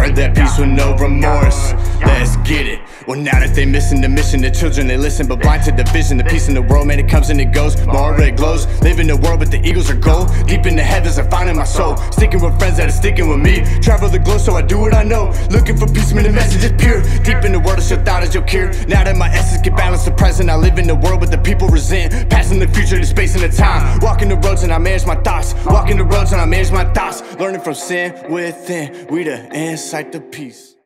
Spread that peace with no remorse. Let's get it. Well, now that they missing the mission, the children they listen, but blind to the vision. The peace in the world, man, it comes and it goes. More red glows. Live in the world, but the eagles are gold. Deep in the heavens, I'm finding my soul. Sticking with friends that are sticking with me. Travel the globe, so I do what I know. Looking for peace, man, the message is pure. Deep in the world, it's your thought is your cure. Now that my essence get balance present, I live in the world, but the people resent. Passing the future to space and the time. Walking the roads and I manage my thoughts. Walking the roads and I manage my thoughts. Learning from sin within. We the insight to peace.